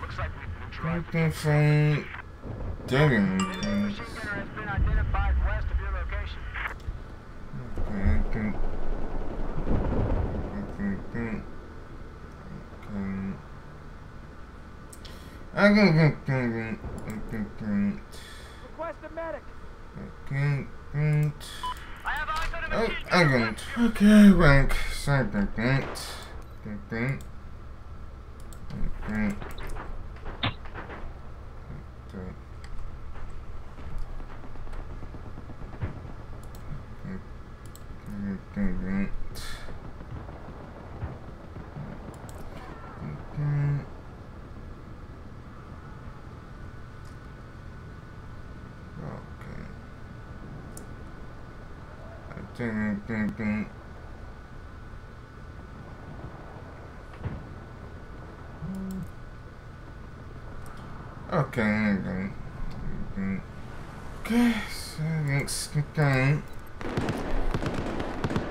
looks like we've neutralized. Digging. This machine gunner has been identified west of your location. Okay, I can. I can. I can. I can. I can. Request a medic. I can. I have eyes on a machine. Oh, I can. Okay, rank. Cyberpunk. Great. Great. Great. Great. Okay. Okay.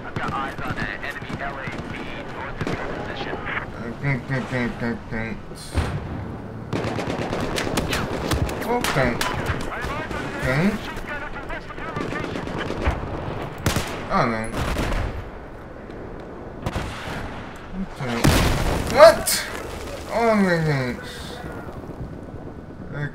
I've got eyes on an enemy LAV north of your position. Okay. Okay. Oh no. Okay. What? Oh my goodness.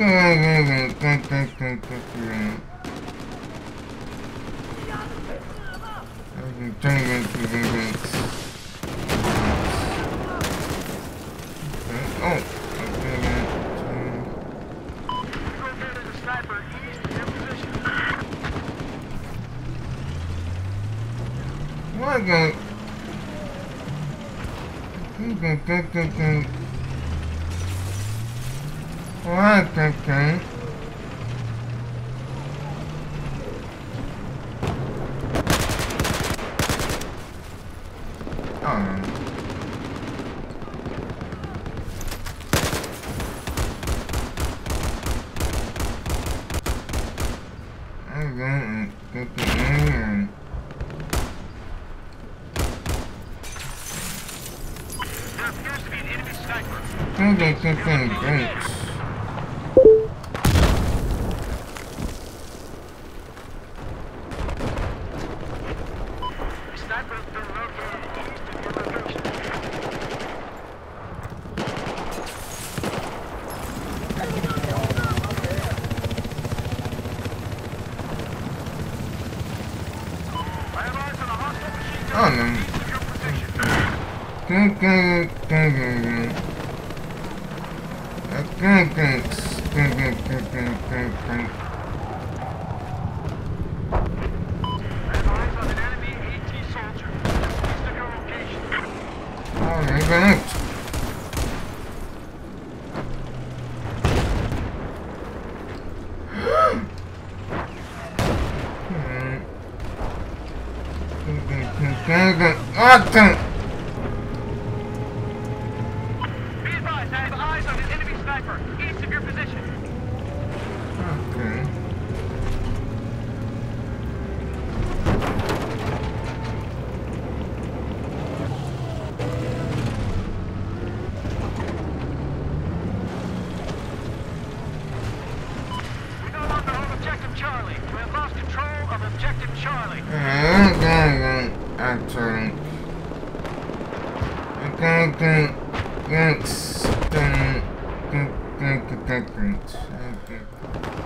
Okay, okay, okay, okay, okay, okay, okay. Okay, okay, okay, okay, okay. Okay, oh, okay, okay, okay. Located a sniper east of your position. What the? Okay, okay, okay, okay. What, okay? Oh, no. Okay, okay, okay. There appears to be an enemy sniper. Okay, okay, thanks. Oh, I don't know. Be advised, I have eyes on an enemy sniper east of your position. Okay.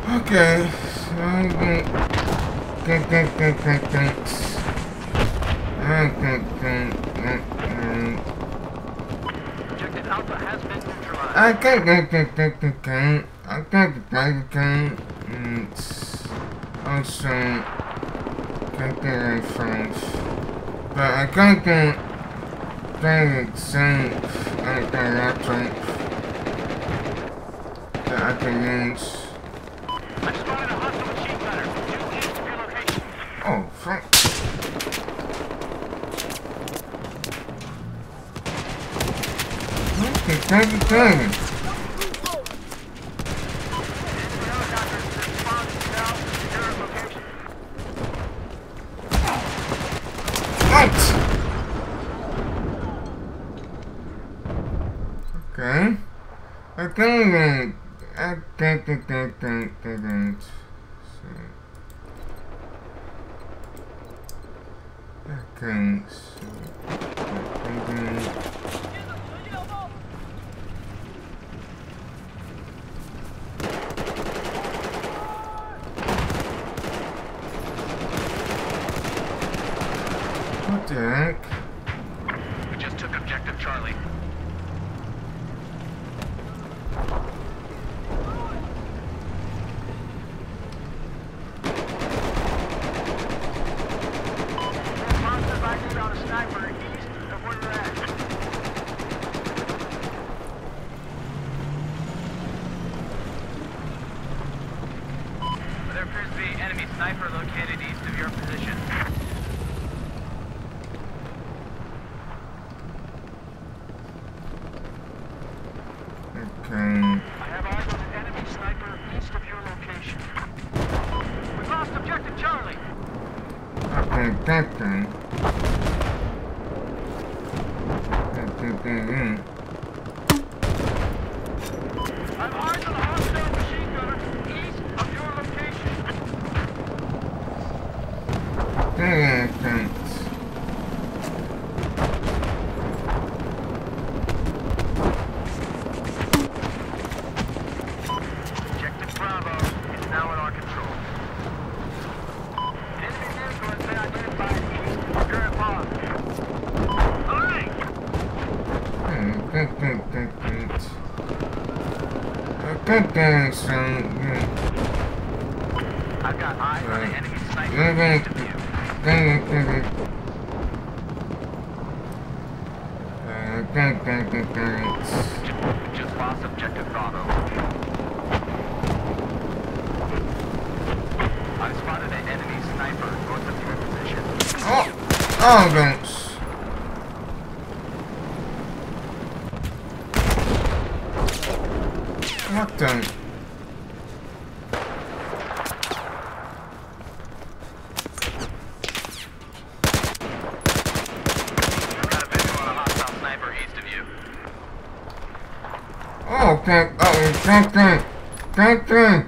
Okay. Objective Alpha has been neutralized. I can't get the game. I can't get the game. Also, can't get in French. But I can't get it safe. I can't get it your location. Oh, fuck. Okay, thank you, thank you. Okay. I think I think think think think think think. Okay. So, what the heck? We just took objective Charlie. Positive ID on a sniper east of where you're at. There appears to be enemy sniper located east of your position. Okay. I have eyes on an enemy sniper east of your location. We lost objective Charlie. Okay, that thing. That thing, thing, thing. I have eyes on a hostile machine gunner east of your location. Thing. Objective Bravo is now in our control. Enemy vehicle has been identified east of your pod. Alright! Thing, thing, thing, thing, thing. Okay, thing, so, yeah. I've got eyes on Right. an enemy sniper Yeah, right. east of you. Thing, thing, thing. Uh, thing, thing, thing, thing. Just lost objective Bravo. I spotted an enemy sniper north of your position. Oh! Don't. What the? Got a visual on a hostile sniper east of you. Oh, thank, oh, thank, thank, thank, thank.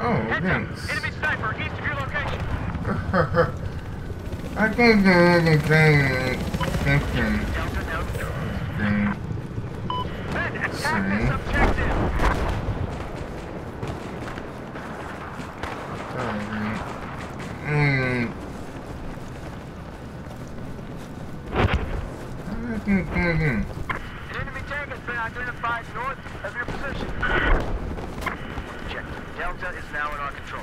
Oh, thanks. Enemy sniper east of your location. I think there is a thing, thank you, Delta now control. thing. Men, attack Sorry. this objective! Sorry. Mm. I think there is. An enemy tank has been identified north of your position. Delta is now in our control.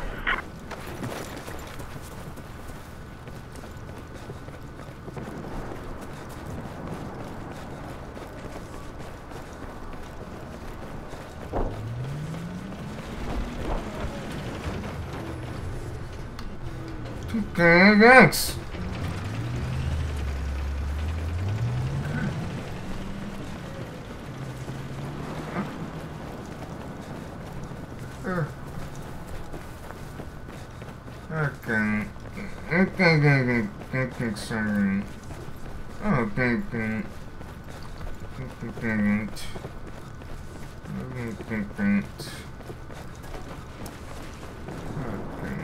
Thanks. Uh. Okay. Okay, okay, okay. Oh, okay, okay. Okay, okay, okay, okay, okay. Okay.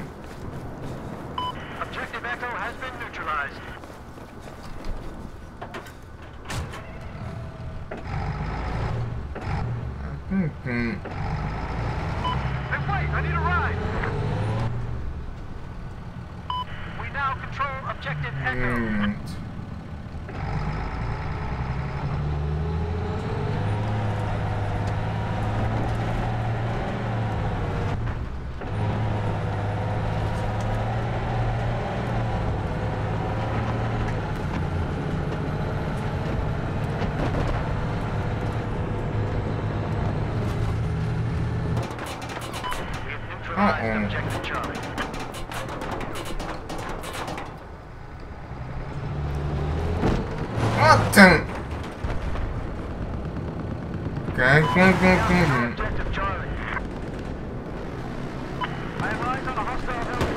Objective Echo has been neutralized. Okay. Hey, wait! I need a ride! We now control Objective Echo. Alright. Uh-oh. objective Charlie. What the? Okay, okay, okay, okay. Objective Charlie. I have eyes on a hostile!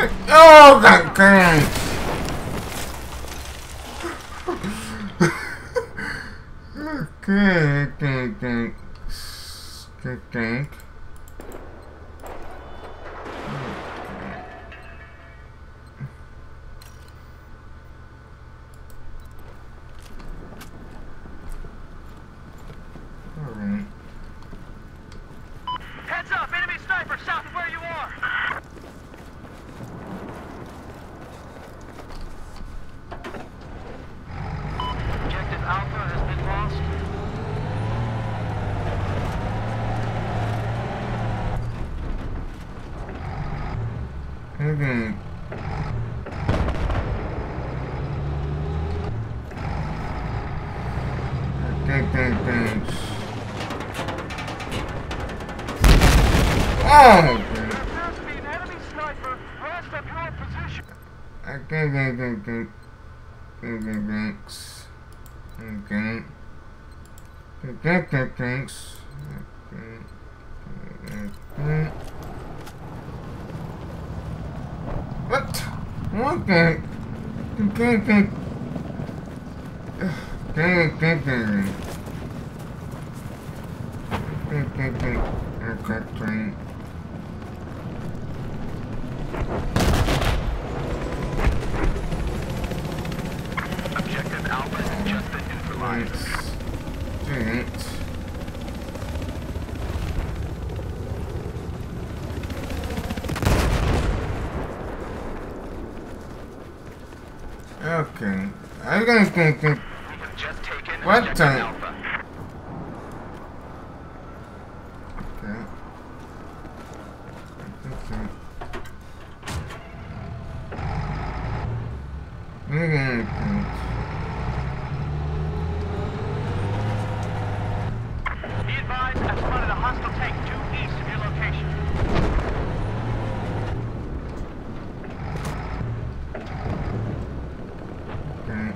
Shit. Oh, god damn! Okay, okay, okay. Okay, okay. Alright. Heads up, enemy sniper south of where you are. Objective Alpha has been lost. Okay. Okay, okay, okay. Oh! There appears to be an enemy sniper west of your position. Okay, okay, okay, okay. Thanks. Okay, okay, thanks. Okay. Okay. What? Okay. Okay, okay. Okay, okay, okay. Okay, okay, okay. Okay, okay. Objective Alpha has just been neutralized. Okay. I'm gonna think. think- We have just taken What Objective the- Alpha. Okay. Okay. I'm gonna think. Be advised, I've spotted a hostile tank due east of your location. Okay.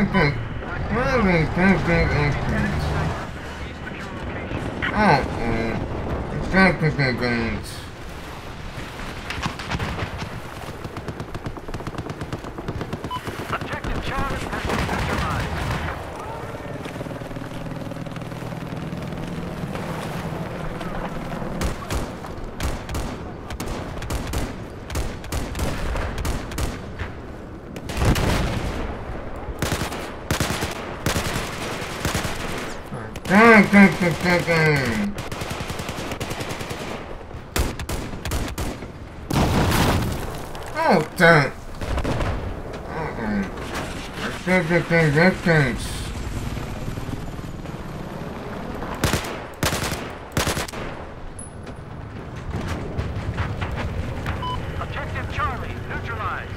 Okay, okay. Really, okay, okay, okay. East of your. Oh, oh. Okay, okay, okay, okay. Objective Charlie has been neutralized. Okay, okay, okay, okay. Oh, damn. Uh-oh. Okay, okay, okay, okay. Objective Charlie neutralized.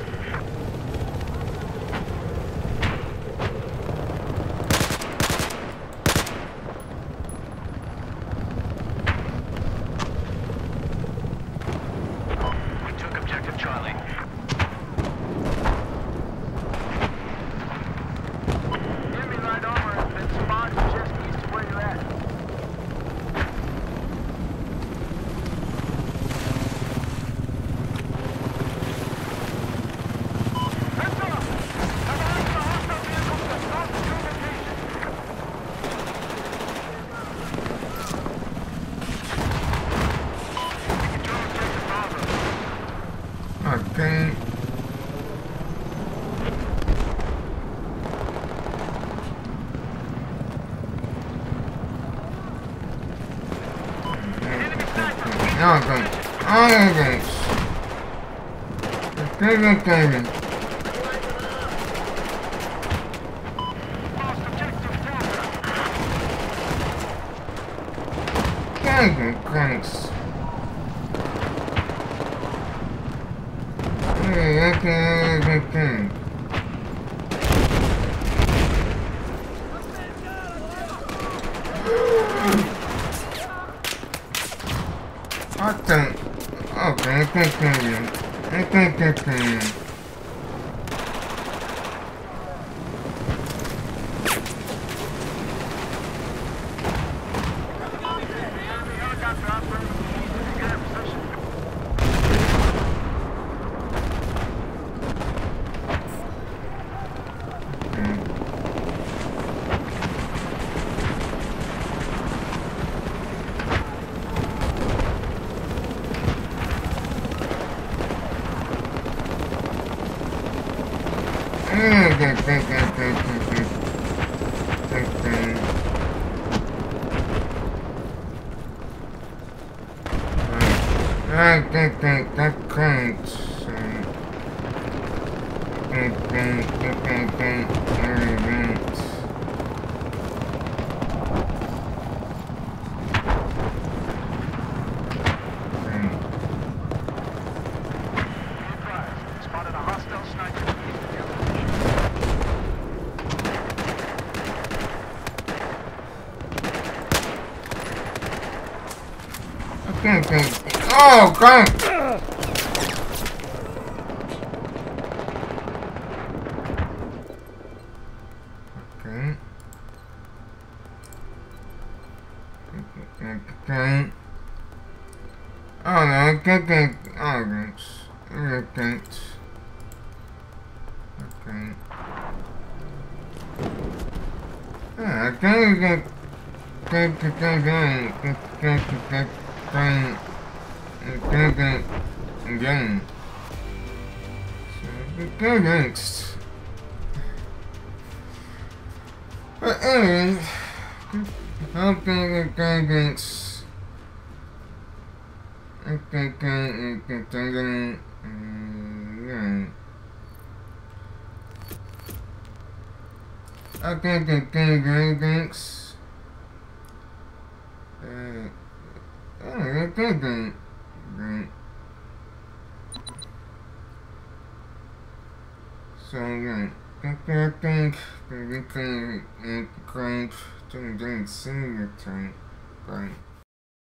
We took Objective Charlie. Enemy No, don't. Oh, thanks. Lost objective Delta. Okay, thanks. Okay, okay, okay, okay. What the? Okay, okay, okay. Okay, okay, okay. Enemy helicopter operating in your position. Okay. Okay, okay, okay, okay, okay, okay. Okay. Right. Okay, okay, that cranks. Okay, okay, okay, okay, alright. Okay. Be advised. Spotted a hostile sniper east of your location. Okay, okay. God! Okay. Okay. Oh, no, okay, okay. Oh, thanks. Okay, thanks. Okay. Yeah, okay, okay. Okay, okay, okay, okay, okay, okay, okay. Okay, next. But anyway, okay, okay, thanks. Okay, okay, okay, okay. Okay, okay, okay, okay, thanks. Uh, oh, okay, okay, okay. So, yeah. Okay, I think we can, uh, crank to the senior time. Bye.